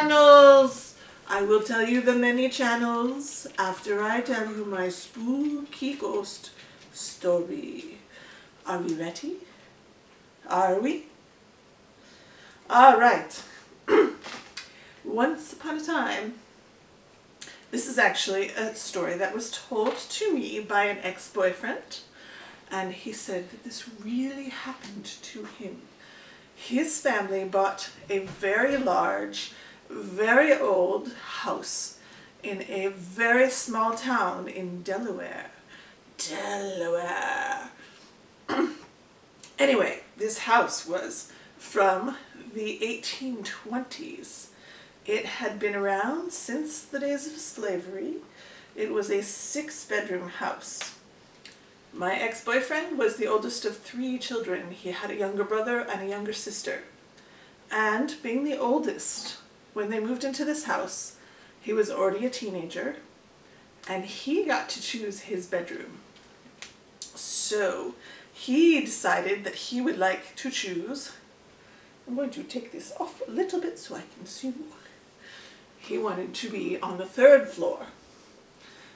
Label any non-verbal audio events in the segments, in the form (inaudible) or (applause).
channels. I will tell you the many channels after I tell you my spooky ghost story. Are we ready? Are we? All right. (clears throat) Once upon a time, this is actually a story that was told to me by an ex-boyfriend, and he said that this really happened to him. His family bought a very large, very old house in a very small town in Delaware. Delaware. (clears throat) anyway, this house was from the 1820s. It had been around since the days of slavery. It was a six bedroom house. My ex-boyfriend was the oldest of three children. He had a younger brother and a younger sister. And being the oldest, when they moved into this house, he was already a teenager and he got to choose his bedroom. So he decided that he would like to choose I'm going to take this off a little bit so I can see more. He wanted to be on the third floor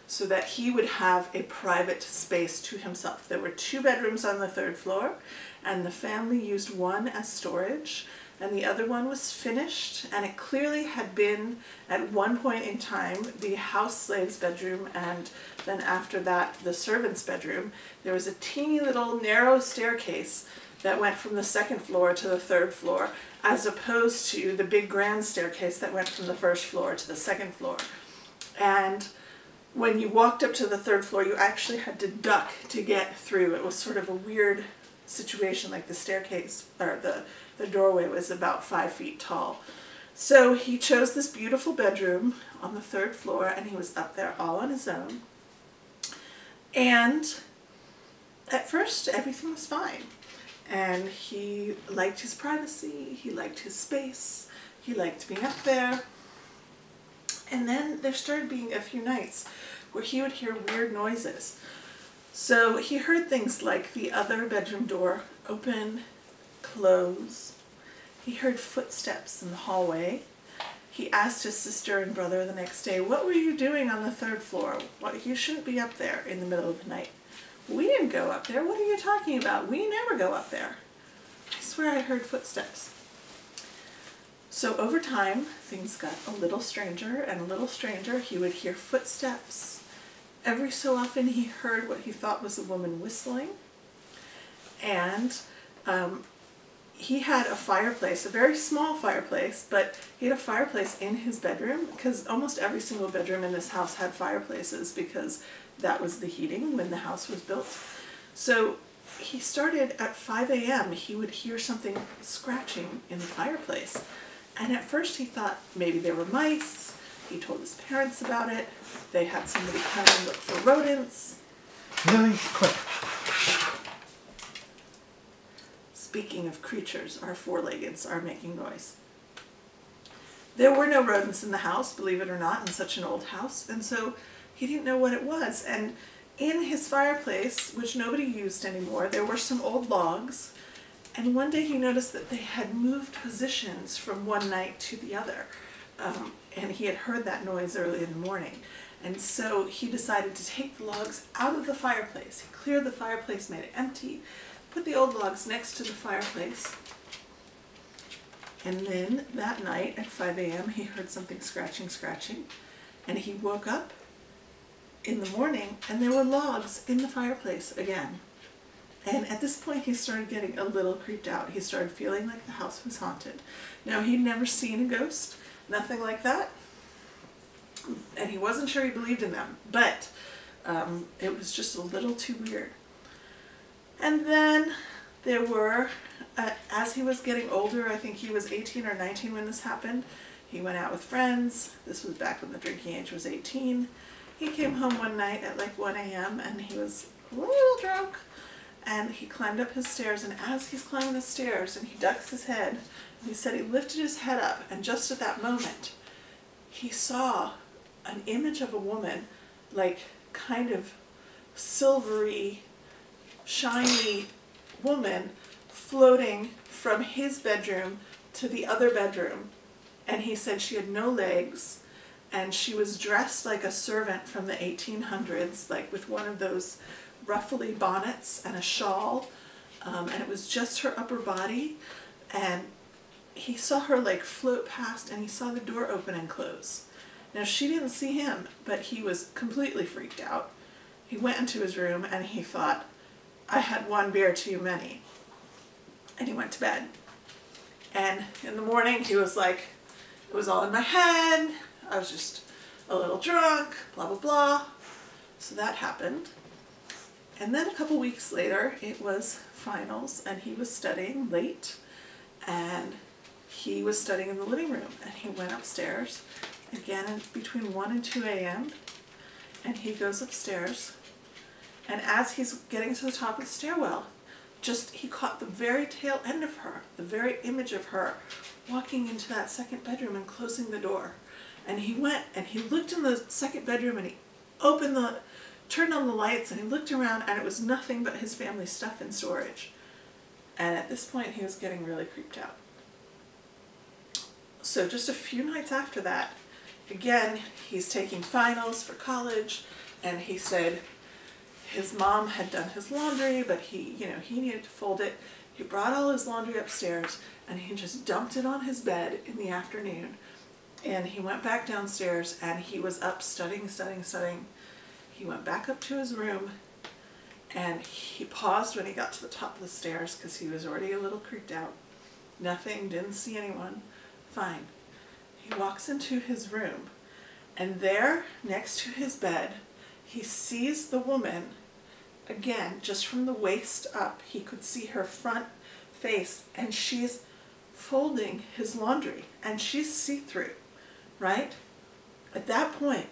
so that he would have a private space to himself. There were two bedrooms on the third floor and the family used one as storage and the other one was finished and it clearly had been at one point in time the house slave's bedroom and then after that the servant's bedroom. There was a teeny little narrow staircase that went from the second floor to the third floor, as opposed to the big grand staircase that went from the first floor to the second floor. And when you walked up to the third floor, you actually had to duck to get through. It was sort of a weird situation, like the staircase, or the, the doorway was about five feet tall. So he chose this beautiful bedroom on the third floor, and he was up there all on his own. And at first, everything was fine and he liked his privacy, he liked his space, he liked being up there. And then there started being a few nights where he would hear weird noises. So he heard things like the other bedroom door open, close. He heard footsteps in the hallway. He asked his sister and brother the next day, what were you doing on the third floor? What, you shouldn't be up there in the middle of the night. We didn't go up there. What are you talking about? We never go up there. I swear I heard footsteps. So over time, things got a little stranger and a little stranger. He would hear footsteps. Every so often he heard what he thought was a woman whistling. And um, he had a fireplace, a very small fireplace, but he had a fireplace in his bedroom because almost every single bedroom in this house had fireplaces because that was the heating when the house was built. So he started at 5 a.m. He would hear something scratching in the fireplace. And at first he thought maybe there were mice. He told his parents about it. They had somebody come and look for rodents. Really quick. Speaking of creatures, our four-leggeds are making noise. There were no rodents in the house, believe it or not, in such an old house, and so he didn't know what it was. And in his fireplace, which nobody used anymore, there were some old logs. And one day he noticed that they had moved positions from one night to the other. Um, and he had heard that noise early in the morning. And so he decided to take the logs out of the fireplace. He cleared the fireplace, made it empty, put the old logs next to the fireplace. And then that night at 5 a.m. he heard something scratching, scratching. And he woke up in the morning and there were logs in the fireplace again. And at this point he started getting a little creeped out. He started feeling like the house was haunted. Now he'd never seen a ghost, nothing like that. And he wasn't sure he believed in them, but um, it was just a little too weird. And then there were, uh, as he was getting older, I think he was 18 or 19 when this happened, he went out with friends. This was back when the drinking age was 18. He came home one night at like 1 a.m. and he was a little drunk and he climbed up his stairs and as he's climbing the stairs and he ducks his head he said he lifted his head up and just at that moment he saw an image of a woman like kind of silvery shiny woman floating from his bedroom to the other bedroom and he said she had no legs and she was dressed like a servant from the 1800s like with one of those ruffly bonnets and a shawl, um, and it was just her upper body. And he saw her like float past, and he saw the door open and close. Now she didn't see him, but he was completely freaked out. He went into his room and he thought, I had one beer too many. And he went to bed. And in the morning he was like, it was all in my head. I was just a little drunk, blah, blah, blah. So that happened. And then a couple weeks later, it was finals, and he was studying late, and he was studying in the living room, and he went upstairs again between 1 and 2 a.m., and he goes upstairs, and as he's getting to the top of the stairwell, just he caught the very tail end of her, the very image of her, walking into that second bedroom and closing the door. And he went and he looked in the second bedroom and he opened the turned on the lights and he looked around and it was nothing but his family stuff in storage. And at this point he was getting really creeped out. So just a few nights after that, again, he's taking finals for college and he said his mom had done his laundry, but he, you know, he needed to fold it. He brought all his laundry upstairs and he just dumped it on his bed in the afternoon. And he went back downstairs and he was up studying, studying, studying he went back up to his room and he paused when he got to the top of the stairs because he was already a little creeped out. Nothing, didn't see anyone. Fine. He walks into his room and there, next to his bed, he sees the woman again, just from the waist up. He could see her front face and she's folding his laundry and she's see-through, right? At that point,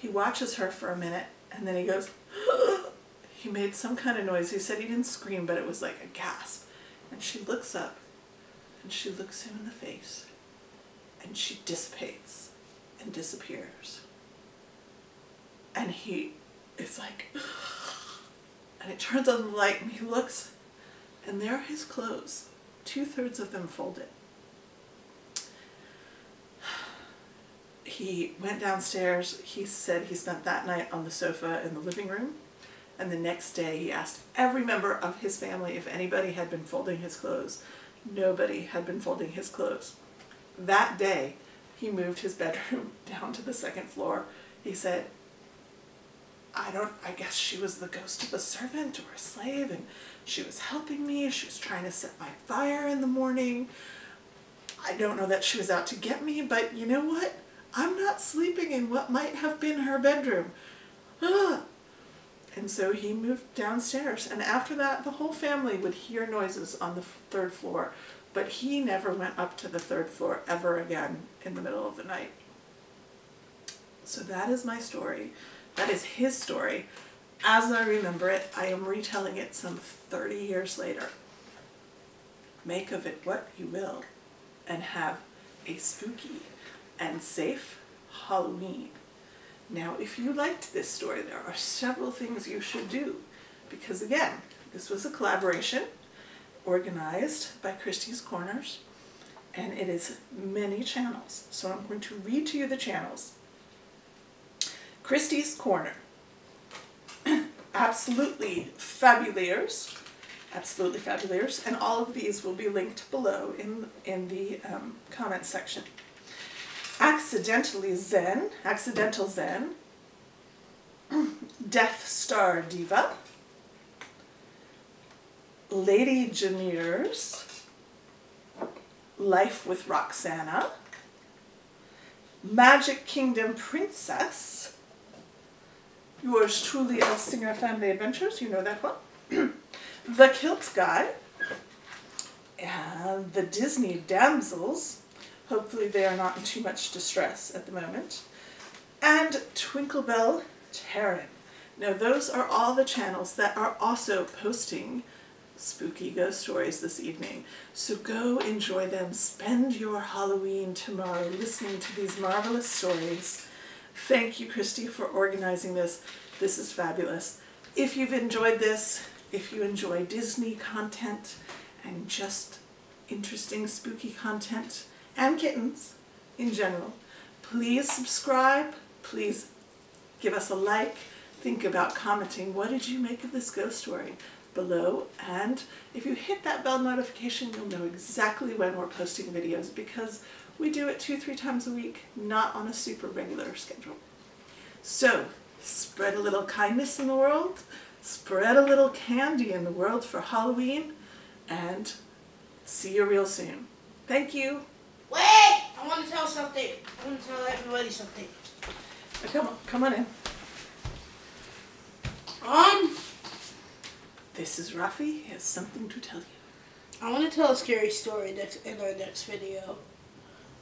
he watches her for a minute and then he goes, (gasps) he made some kind of noise. He said he didn't scream, but it was like a gasp. And she looks up and she looks him in the face and she dissipates and disappears. And he is like, and it turns on the light and he looks and there are his clothes, two thirds of them folded. he went downstairs. He said he spent that night on the sofa in the living room. And the next day he asked every member of his family if anybody had been folding his clothes. Nobody had been folding his clothes. That day he moved his bedroom (laughs) down to the second floor. He said, I don't, I guess she was the ghost of a servant or a slave and she was helping me. She was trying to set my fire in the morning. I don't know that she was out to get me, but you know what? I'm not sleeping in what might have been her bedroom. Ah. (gasps) And so he moved downstairs. And after that, the whole family would hear noises on the third floor. But he never went up to the third floor ever again in the middle of the night. So that is my story. That is his story. As I remember it, I am retelling it some 30 years later. Make of it what you will and have a spooky and safe Halloween. Now, if you liked this story, there are several things you should do because again, this was a collaboration organized by Christy's Corners and it is many channels. So I'm going to read to you the channels. Christy's Corner. (clears throat) absolutely fabulous. Absolutely fabulous. And all of these will be linked below in, in the um, comments section accidentally Zen, accidental Zen, (clears throat) Death Star Diva, Lady Jamers, Life with Roxanna, Magic Kingdom Princess, yours truly, Elsinger Family Adventures, you know that one, (clears throat) The Kilt Guy, and The Disney Damsels, Hopefully they are not in too much distress at the moment. And Twinklebell Terryn. Now, those are all the channels that are also posting spooky ghost stories this evening. So go enjoy them. Spend your Halloween tomorrow listening to these marvelous stories. Thank you, Christy, for organizing this. This is fabulous. If you've enjoyed this, if you enjoy Disney content and just interesting spooky content and kittens in general, please subscribe. Please give us a like. Think about commenting. What did you make of this ghost story? below and if you hit that bell notification you'll know exactly when we're posting videos because we do it two three times a week not on a super regular schedule. So spread a little kindness in the world spread a little candy in the world for Halloween and see you real soon. Thank you. Wait! I want to tell something. I want to tell everybody something. Come on come on in. Um this is Rafi. He has something to tell you. I want to tell a scary story next in our next video.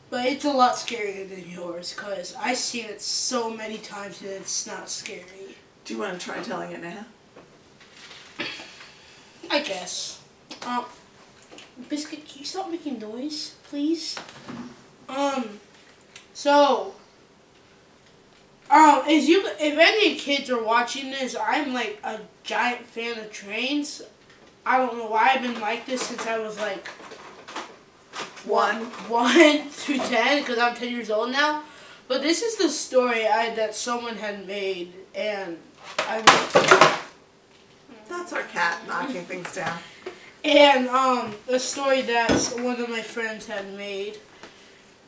But it's a lot scarier than yours because I've seen it so many times and it's not scary. Do you want to try telling it now? I guess. Um, Biscuit, can you stop making noise, please? Um, so, um, if you if any kids are watching this, I'm like a giant fan of trains. I don't know why I've been like this since I was like one one (laughs) through ten because I'm ten years old now. But this is the story I that someone had made, and I. That's our cat knocking things down. And um, a story that one of my friends had made.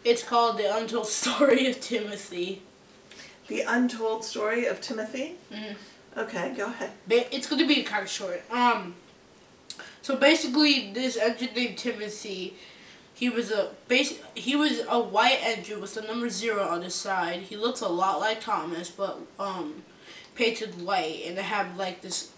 It's called the Untold (laughs) Story of Timothy. The Untold Story of Timothy? Mm. Okay, go ahead. It's going to be kind of short. Um, so basically, this engine named Timothy, he was a basic. He was a white engine with the number zero on his side. He looks a lot like Thomas, but um, painted white, and it had like this,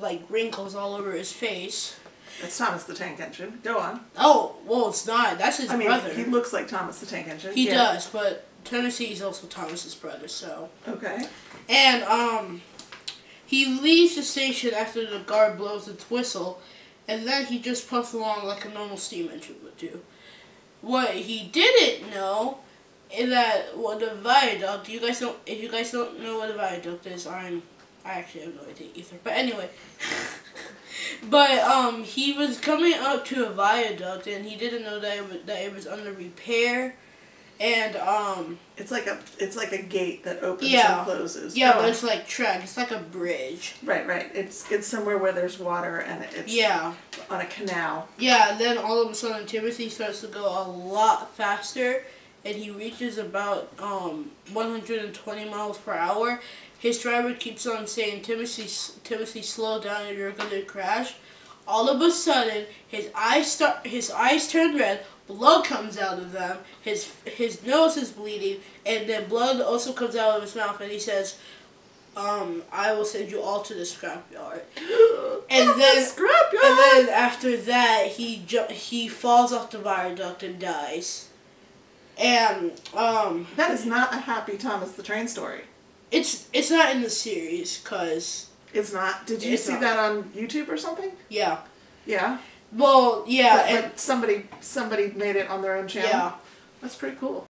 like wrinkles all over his face. It's Thomas the Tank Engine. Go on. Oh, well, it's not. That's his I mean, brother. he looks like Thomas the Tank Engine. He yeah. does, but Tennessee is also Thomas's brother, so. Okay. And um, he leaves the station after the guard blows its whistle, and then he just puffs along like a normal steam engine would do. What he didn't know is that what the viaduct. You guys don't. If you guys don't know what a viaduct is, I'm. I actually have no idea either. But anyway. (laughs) but um, he was coming up to a viaduct, and he didn't know that it was, that it was under repair and um it's like a it's like a gate that opens yeah, and closes. Yeah oh. but it's like track it's like a bridge. Right right. It's it's somewhere where there's water and it's yeah. on a canal. Yeah and then all of a sudden timothy starts to go a lot faster and he reaches about um 120 miles per hour. His driver keeps on saying timothy timothy slow down or you're gonna crash. All of a sudden his eyes start his eyes turn red blood comes out of them. His his nose is bleeding, and then blood also comes out of his mouth. And he says, um, "I will send you all to the scrapyard." (gasps) and then scrapyard. And then after that, he ju- he falls off the viaduct and dies. And um, that is not a happy Thomas the Train story. It's it's not in the series, cause it's not. Did you see not. that on YouTube or something? Yeah. Yeah. Well, yeah, but, but somebody somebody made it on their own channel. Yeah, that's pretty cool.